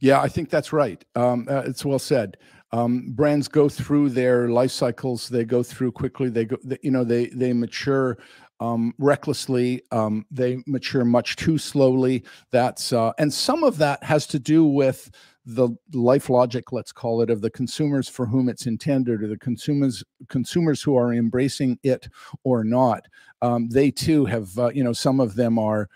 Yeah, I think that's right. Um, uh, it's well said. Um, brands go through their life cycles. They go through quickly. They go, they, you know, they they mature um, recklessly. Um, they mature much too slowly. That's uh, and some of that has to do with the life logic, let's call it, of the consumers for whom it's intended, or the consumers consumers who are embracing it or not. Um, they too have, uh, you know, some of them are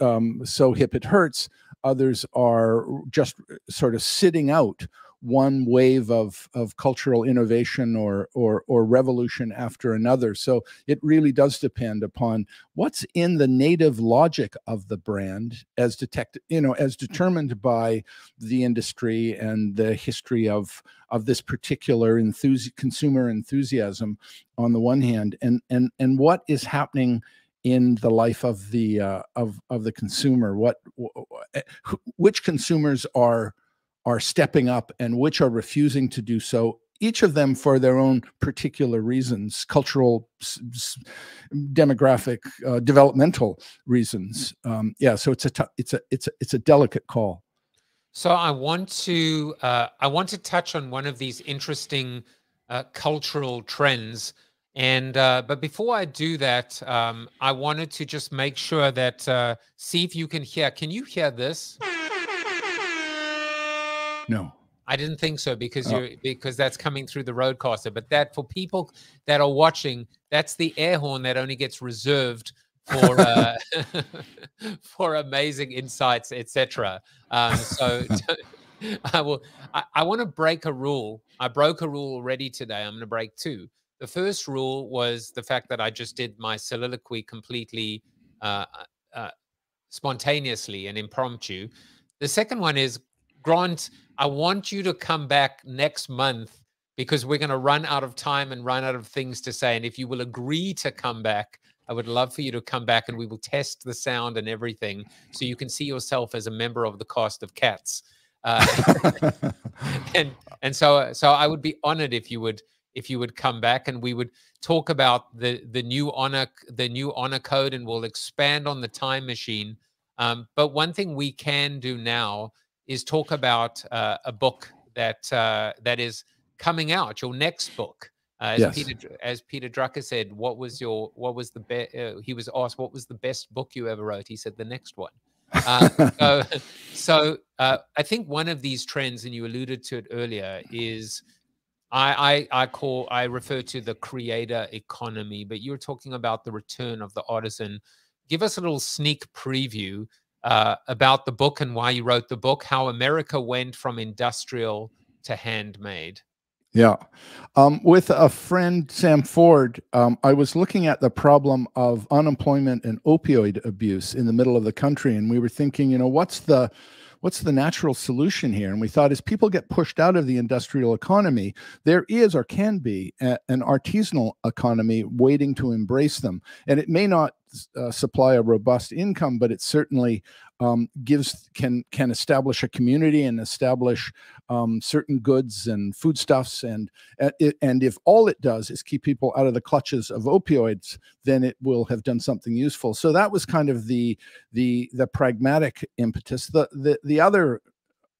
um, so hip it hurts. Others are just sort of sitting out one wave of of cultural innovation or or or revolution after another so it really does depend upon what's in the native logic of the brand as detected you know as determined by the industry and the history of of this particular consumer enthusiasm on the one hand and and and what is happening in the life of the uh, of of the consumer? What eh, which consumers are are stepping up and which are refusing to do so each of them for their own particular reasons cultural demographic uh, developmental reasons? Um, yeah so it's a it's a it's a it's a delicate call. So i want to uh, i want to touch on one of these interesting uh, cultural trends and uh, but before i do that um, i wanted to just make sure that uh, see if you can hear can you hear this no. I didn't think so because oh. you because that's coming through the RODECaster. But that for people that are watching, that's the air horn that only gets reserved for uh, (laughs) for amazing insights, etc. Um, so (laughs) (laughs) I will. I, I want to break a rule. I broke a rule already today. I'm going to break two. The first rule was the fact that I just did my soliloquy completely uh, uh, spontaneously and impromptu. The second one is Grant, I want you to come back next month because we're going to run out of time and run out of things to say. And if you will agree to come back, I would love for you to come back and we will test the sound and everything so you can see yourself as a member of the cast of Cats. Uh, (laughs) and and so so I would be honored if you would if you would come back and we would talk about the the new honor the new honor code and we'll expand on the time machine. Um, but one thing we can do now is talk about uh, a book that uh, that is coming out, your next book. Uh, as yes. Peter as Peter Drucker said, what was your what was the best? Uh, he was asked what was the best book you ever wrote. He said the next one. Uh, so, (laughs) so uh, I think one of these trends, and you alluded to it earlier, is I, I I call I refer to the creator economy, but you're talking about the return of the artisan. Give us a little sneak preview uh, about the book and why you wrote the book, how America went from industrial to handmade. Yeah. Um, with a friend, Sam Ford, um, I was looking at the problem of unemployment and opioid abuse in the middle of the country. And we were thinking, you know, what's the what's the natural solution here? And we thought as people get pushed out of the industrial economy, there is or can be a, an artisanal economy waiting to embrace them. And it may not uh, supply a robust income, but it certainly um, gives can can establish a community and establish um, certain goods and foodstuffs and and if all it does is keep people out of the clutches of opioids, then it will have done something useful. So that was kind of the the the pragmatic impetus. The the the other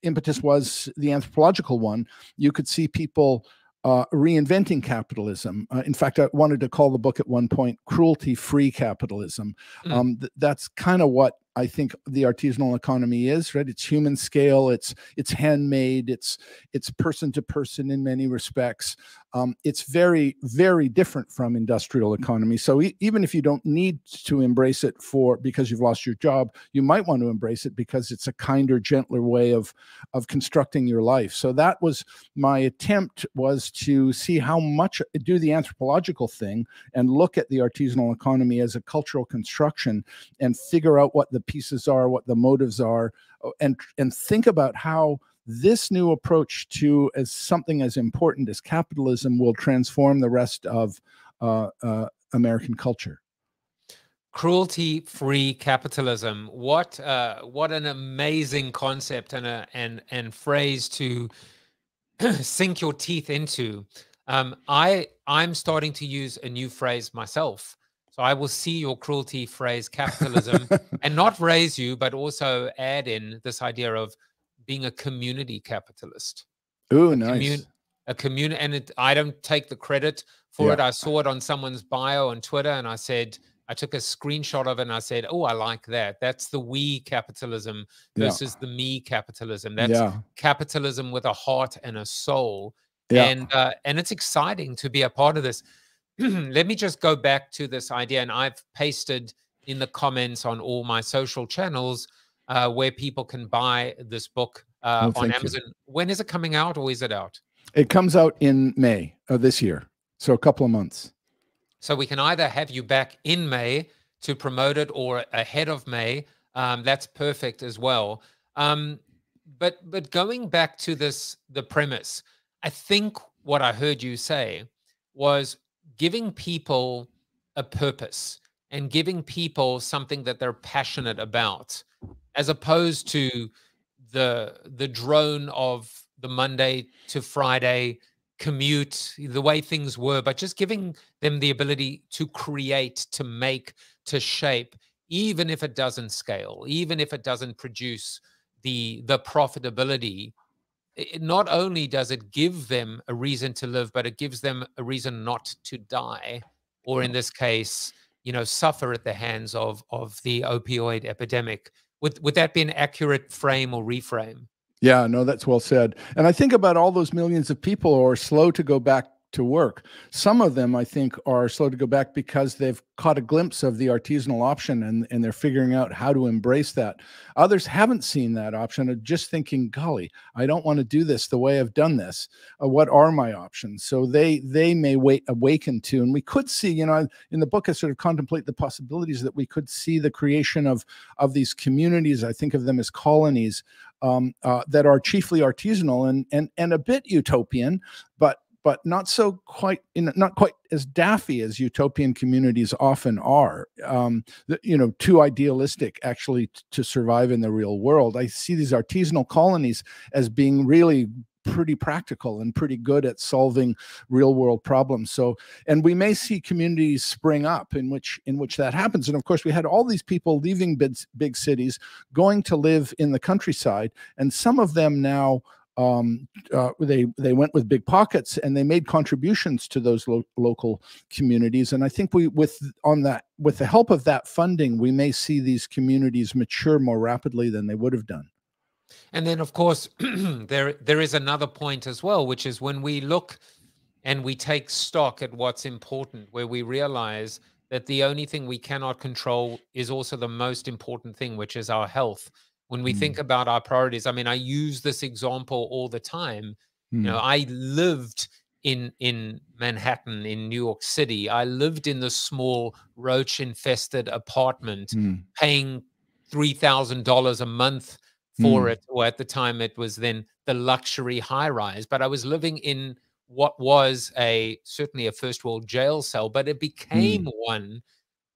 impetus was the anthropological one. You could see people uh, reinventing capitalism. Uh, in fact, I wanted to call the book at one point "Cruelty Free Capitalism." Mm. Um, th- that's kind of what I think the artisanal economy is. Right? It's human scale. It's it's handmade. It's it's person to person in many respects. Um, it's very, very different from industrial economy. So e- even if you don't need to embrace it for because you've lost your job, you might want to embrace it because it's a kinder, gentler way of of constructing your life. So that was my attempt was to see how much do the anthropological thing and look at the artisanal economy as a cultural construction and figure out what the pieces are, what the motives are, uh, and and think about how this new approach to as something as important as capitalism will transform the rest of uh, uh, American culture. Cruelty-free capitalism. What uh, what an amazing concept and a and and phrase to (clears throat) sink your teeth into. Um, I I'm starting to use a new phrase myself. So I will see your cruelty phrase capitalism (laughs) and not raise you, but also add in this idea of being a community capitalist. Oh, nice. commun- a community, and it, I don't take the credit for Yeah. it. I saw it on someone's bio on Twitter, and I said, I took a screenshot of it, and I said, "Oh, I like that. That's the we capitalism Yeah. versus the me capitalism. That's Yeah. capitalism with a heart and a soul." Yeah. And uh, and it's exciting to be a part of this. (clears throat) Let me just go back to this idea, and I've pasted in the comments on all my social channels uh, where people can buy this book uh, Oh, on thank you. Amazon. When is it coming out, or is it out? It comes out in May of this year, so a couple of months. So we can either have you back in May to promote it or ahead of May. Um, that's perfect as well. Um, but but going back to this the premise, I think what I heard you say was giving people a purpose and giving people something that they're passionate about, as opposed to the the drone of the Monday to Friday commute, the way things were, but just giving them the ability to create, to make, to shape, even if it doesn't scale, even if it doesn't produce the the profitability. It, not only does it give them a reason to live, but it gives them a reason not to die, or in this case, you know, suffer at the hands of of the opioid epidemic. Would would that be an accurate frame or reframe? Yeah, no, that's well said. And I think about all those millions of people who are slow to go back to work. Some of them, I think, are slow to go back because they've caught a glimpse of the artisanal option and, and they're figuring out how to embrace that. Others haven't seen that option, are just thinking, golly, I don't want to do this the way I've done this. Uh, what are my options? So they they may wait awaken to, and we could see, you know, in the book I sort of contemplate the possibilities that we could see the creation of of these communities. I think of them as colonies um, uh, that are chiefly artisanal and and and a bit utopian, but but not so quite in not quite as daffy as utopian communities often are. Um, you know, too idealistic actually to survive in the real world. I see these artisanal colonies as being really pretty practical and pretty good at solving real world problems so and we may see communities spring up in which in which that happens and of course we had all these people leaving big, big cities going to live in the countryside and some of them now um, uh, they they went with big pockets and they made contributions to those lo- local communities and i think we with on that with the help of that funding we may see these communities mature more rapidly than they would have done And then, of course, (clears throat) there there is another point as well, which is when we look and we take stock at what's important, where we realize that the only thing we cannot control is also the most important thing, which is our health. When we think mm. about our priorities, I mean, I use this example all the time. You know, mm. I lived in in Manhattan, in New York City. I lived in the small roach-infested apartment, Mm. paying three thousand dollars a month for mm. it, or at the time it was then the luxury high rise. But I was living in what was a certainly a first world jail cell, but it became one,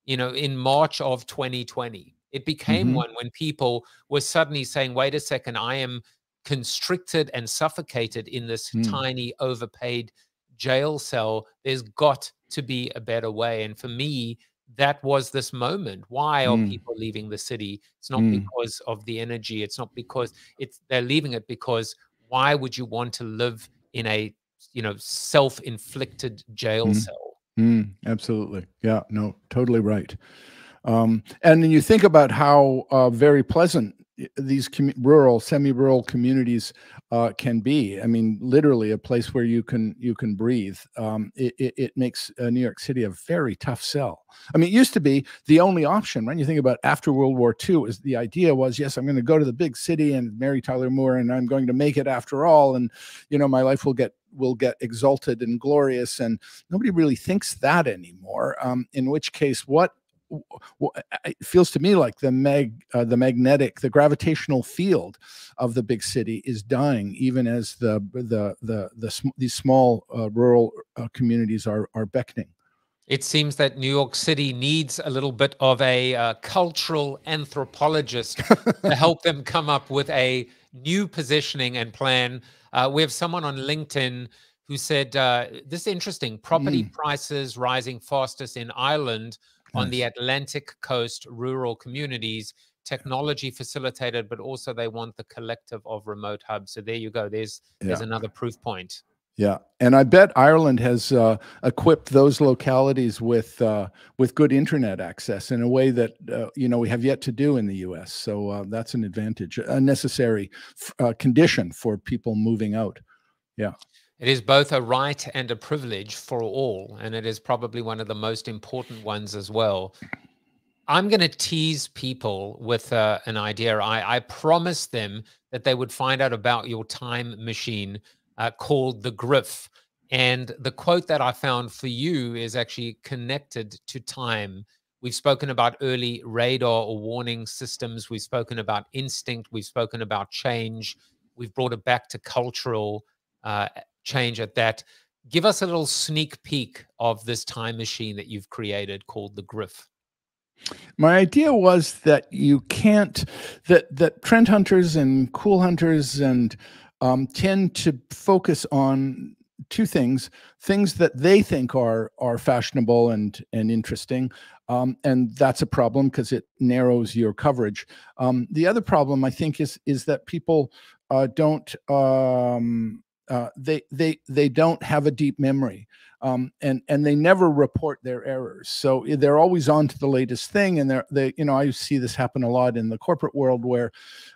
you know, in March of 2020. It became Mhm. one when people were suddenly saying, wait a second, I am constricted and suffocated in this Mm. tiny, overpaid jail cell. There's got to be a better way. And for me, that was this moment. Why are Mm. people leaving the city? It's not Mm. because of the energy. It's not because it's they're leaving it because why would you want to live in a you know self-inflicted jail Mhm. cell? Mm, absolutely. Yeah, no, totally right. Um, and then you think about how uh, very pleasant these rural, semi-rural communities uh, can be. I mean, literally a place where you can you can breathe. Um, it, it, it makes uh, New York City a very tough sell. I mean, it used to be the only option, right? You think about after World War II, is the idea was yes, I'm going to go to the big city and Mary Tyler Moore, and I'm going to make it after all, and you know, my life will get will get exalted and glorious, and nobody really thinks that anymore. Um, in which case, what it feels to me like the mag uh, the magnetic the gravitational field of the big city is dying even as the the the, the sm these small uh, rural uh, communities are are beckoning it seems that New York City needs a little bit of a uh, cultural anthropologist to (laughs) help them come up with a new positioning and plan. Uh, we have someone on LinkedIn who said, uh, This is interesting property mm. prices rising fastest in Ireland on the Atlantic coast rural communities, technology facilitated, but also they want the collective of remote hubs. So there you go. There's yeah. there's another proof point. Yeah, and I bet Ireland has uh, equipped those localities with uh, with good internet access in a way that uh, you know we have yet to do in the U.S. So uh, that's an advantage, a necessary uh, condition for people moving out. Yeah. It is both a right and a privilege for all, and it is probably one of the most important ones as well. I'm going to tease people with uh, an idea. I, I promised them that they would find out about your time machine uh, called the Griff. And the quote that I found for you is actually connected to time. We've spoken about early radar or warning systems. We've spoken about instinct. We've spoken about change. We've brought it back to cultural uh, change at that. Give us a little sneak peek of this time machine that you've created called the Griff. My idea was that you can't that that trend hunters and cool hunters and um, tend to focus on two things: things that they think are are fashionable and and interesting, um, and that's a problem because it narrows your coverage. Um, the other problem, I think, is is that people uh, don't um, uh, they they they don't have a deep memory um, and and they never report their errors. So eh, they're always on to the latest thing and they're they you know i see this happen a lot in the corporate world where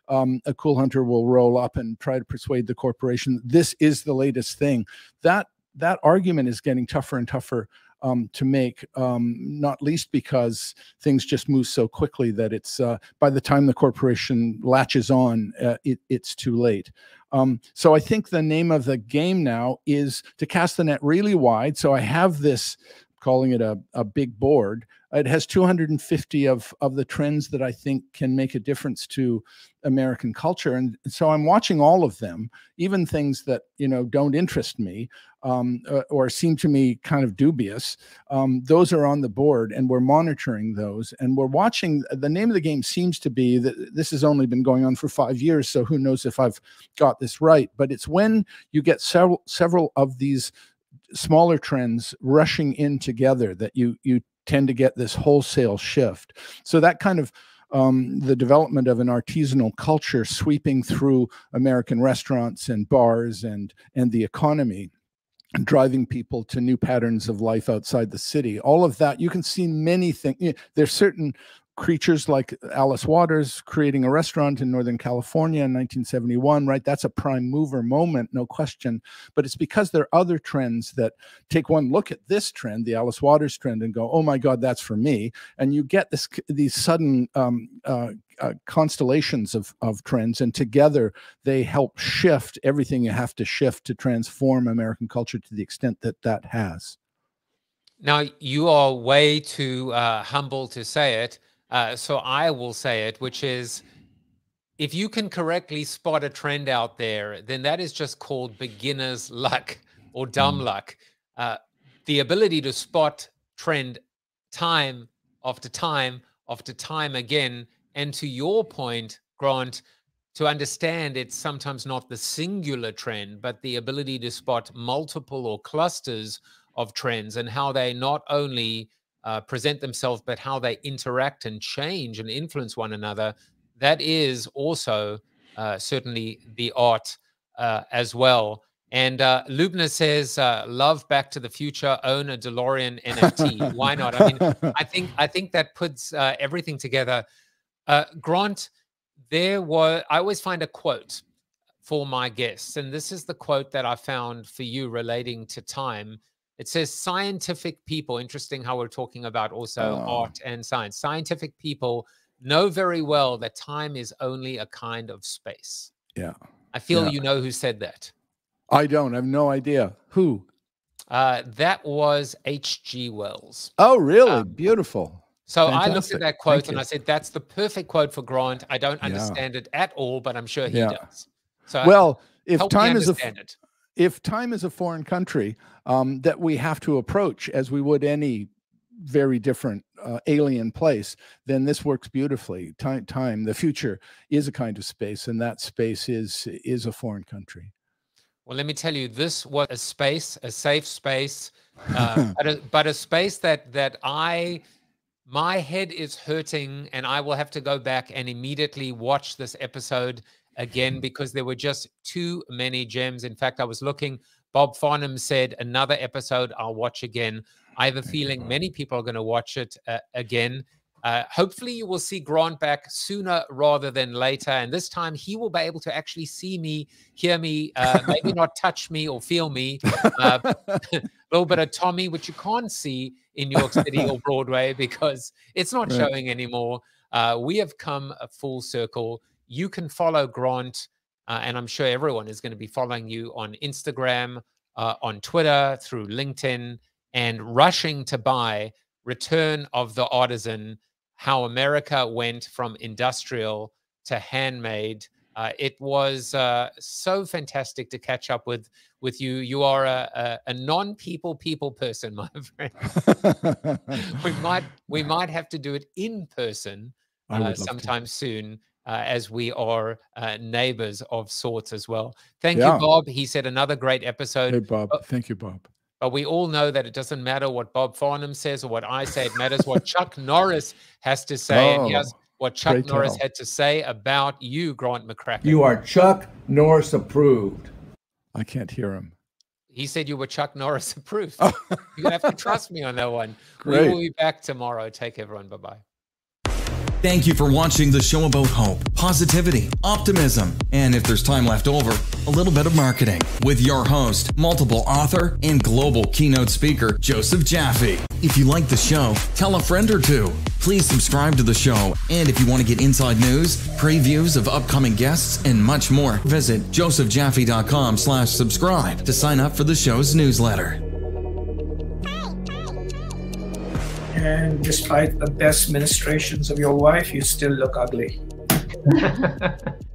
um, a cool hunter will roll up and try to persuade the corporation this is the latest thing. That that argument is getting tougher and tougher um, to make, um, not least because things just move so quickly that it's uh, by the time the corporation latches on, uh, it, it's too late. Um, so I think the name of the game now is to cast the net really wide. So I have this, calling it a, a big board. It has 250 of, of the trends that I think can make a difference to American culture. And so I'm watching all of them, even things that, you know, don't interest me um, uh, or seem to me kind of dubious, um, those are on the board and we're monitoring those. And we're watching. The name of the game seems to be that this has only been going on for five years. So who knows if I've got this right. But it's when you get several, several of these smaller trends rushing in together that you, you tend to get this wholesale shift. So that kind of um, the development of an artisanal culture sweeping through American restaurants and bars and and the economy driving people to new patterns of life outside the city all of that you can see many things there's certain creatures like alice waters creating a restaurant in northern california in 1971 right? That's a prime mover moment no question. But it's because there are other trends that take one look at this trend the alice waters trend and go oh my god that's for me. And you get this these sudden um, uh, uh, constellations of, of trends, and together they help shift everything you have to shift to transform American culture to the extent that that has. Now, you are way too uh, humble to say it, uh, so I will say it, which is if you can correctly spot a trend out there, then that is just called beginner's (laughs) luck or dumb mm. luck. Uh, the ability to spot trend time after time after time again and to your point, Grant, to understand it's sometimes not the singular trend, but the ability to spot multiple or clusters of trends and how they not only uh, present themselves, but how they interact and change and influence one another. That is also uh, certainly the art uh, as well. And uh, Lubna says, uh, "Love Back to the Future. Own a DeLorean NFT. Why not? I mean, (laughs) I think I think that puts uh, everything together. Uh, Grant, there was I always find a quote for my guests, and this is the quote that I found for you relating to time. It says, "Scientific people." Interesting how we're talking about also Oh. art and science. Scientific people know very well that time is only a kind of space. Yeah. I feel Yeah. you know who said that. I don't. I have no idea. Who? Uh, that was H.G. Wells. Oh, really? Um, Beautiful. So I looked at that quote Thank and I said, "That's the perfect quote for Grant." I don't Yeah. understand it at all, but I'm sure he Yeah. does. So Well, if time is a it. If time is a foreign country um, that we have to approach as we would any very different uh, alien place, then this works beautifully. Time, time, the future is a kind of space, and that space is is a foreign country. Well, let me tell you, this was a space, a safe space, (laughs) uh, but, a, but a space that that I, my head is hurting, and I will have to go back and immediately watch this episode again because there were just too many gems. In fact, I was looking. Bob Farnham said another episode I'll watch again. I have a feeling many people are going to watch it uh, again. Uh, hopefully, you will see Grant back sooner rather than later. And this time, he will be able to actually see me, hear me, uh, maybe not touch me or feel me. Uh, a (laughs) little bit of Tommy, which you can't see in New York City or (laughs) Broadway because it's not Right. showing anymore. Uh, we have come a full circle. You can follow Grant, uh, and I'm sure everyone is going to be following you on Instagram, uh, on Twitter, through LinkedIn, and rushing to buy Return of the Artisan How America Went from Industrial to Handmade. Uh, it was uh, so fantastic to catch up with with you. You are a, a, a non people people person, (laughs) my friend. (laughs) we might we might have to do it in person uh, sometime soon, uh, as we are uh, neighbors of sorts as well. Thank Yeah. you, Bob. He said another great episode. Hey, Bob. Uh, Thank you, Bob. But we all know that it doesn't matter what Bob Farnham says or what I say. It matters what Chuck Norris has to say. and here's Oh, what Chuck pray Norris tell. had to say about you, Grant McCracken. You are Chuck Norris approved. I can't hear him. He said you were Chuck Norris (laughs) approved. (laughs) You're going to have to trust me on that one. We will be back tomorrow. Take care, everyone. Bye bye. Thank you for watching the show about hope, positivity, optimism, and if there's time left over, a little bit of marketing with your host, multiple author, and global keynote speaker, Joseph Jaffe. If you like the show, tell a friend or two. Please subscribe to the show, and if you want to get inside news, previews of upcoming guests, and much more, visit josephjaffe.com slash subscribe to sign up for the show's newsletter. And despite the best ministrations of your wife, you still look ugly. (laughs)